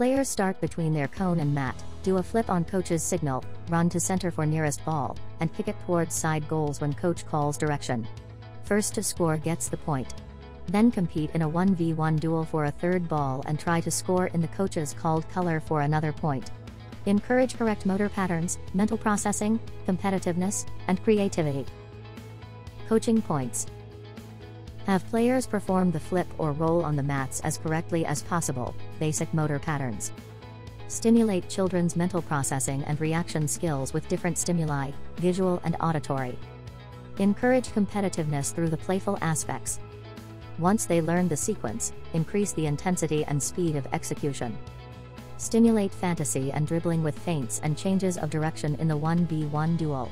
Players start between their cone and mat, do a flip on coach's signal, run to center for nearest ball, and kick it towards side goals when coach calls direction. First to score gets the point. Then compete in a 1v1 duel for a third ball and try to score in the coach's called color for another point. Encourage correct motor patterns, mental processing, competitiveness, and creativity. Coaching points. Have players perform the flip or roll on the mats as correctly as possible, basic motor patterns. Stimulate children's mental processing and reaction skills with different stimuli, visual and auditory. Encourage competitiveness through the playful aspects. Once they learn the sequence, increase the intensity and speed of execution. Stimulate fantasy and dribbling with feints and changes of direction in the 1v1 duel.